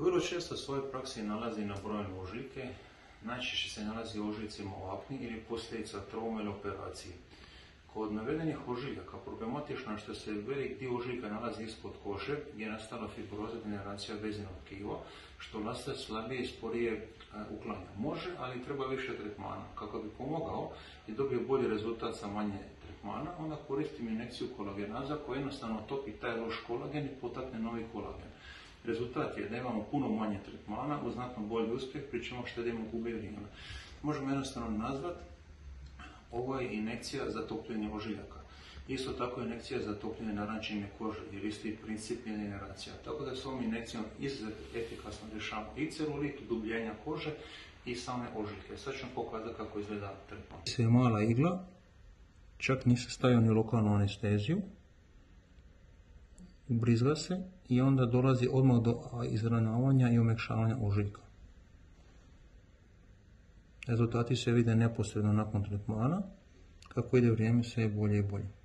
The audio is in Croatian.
Vrlo često u svojoj praksi nalazi na brojne ožiljke, najčešće se nalazi u ožiljcima u apni ili posljedica trauma ili operacije. Kod navedenih ožiljaka problematično što se velik dio ožiljka nalazi ispod kože gdje je nastala fibroza generacija vezenog tkiva, što nastaje slabije i sporije uklanja. Može, ali treba više tretmana. Kako bi pomogao i dobio bolji rezultat sa manje tretmana, onda koristim injekciju kolagenaza koja jednostavno topi taj loš kolagen i potakne novi kolagen. Rezultat je da imamo puno manje tretmana, uz znatno bolji uspjeh, pri čemu štedimo gube vrijeme. Možemo jednostavno nazvati ovo je inekcija za topljenje ožiljaka. Isto tako je inekcija za topljenje narančine kože, jer isti princip je generacija. Tako da s ovom inekcijom izuzetno efikasno rješavamo i celulit, udubljenja kože i same ožiljke. Sad ću vam pokazati kako izgleda tretman. Se je mala igla, čak nisi stavio ni lokalnu anesteziju, ubrizga se i onda dolazi odmah do izranavanja i omekšavanja ožiljka. Rezultati se vide neposredno nakon tretmana, kako ide vrijeme sve je bolje i bolje.